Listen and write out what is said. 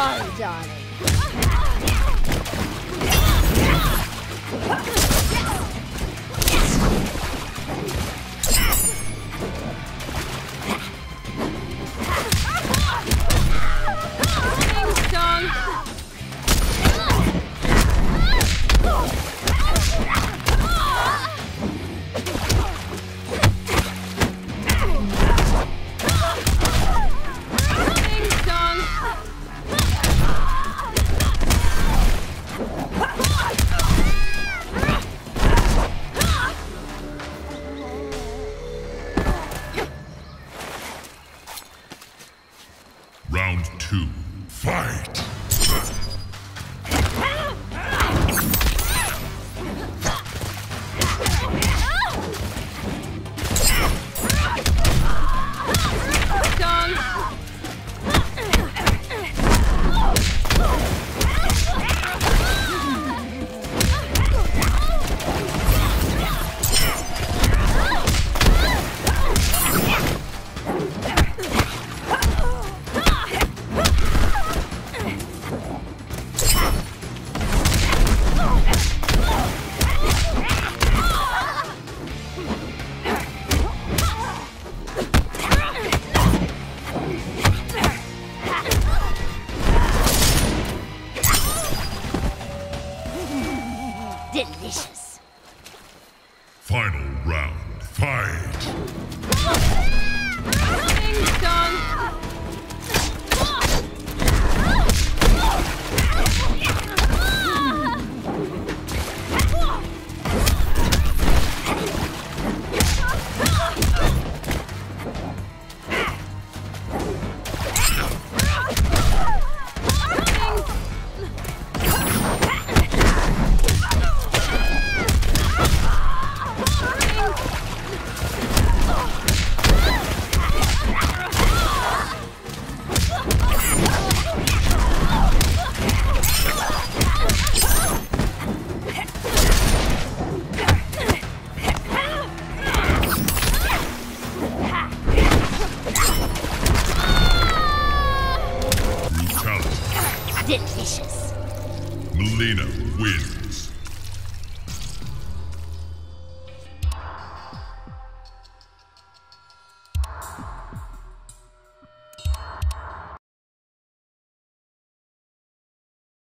stars on. Round two. Fight! Delicious. Final Delicious. Melina wins.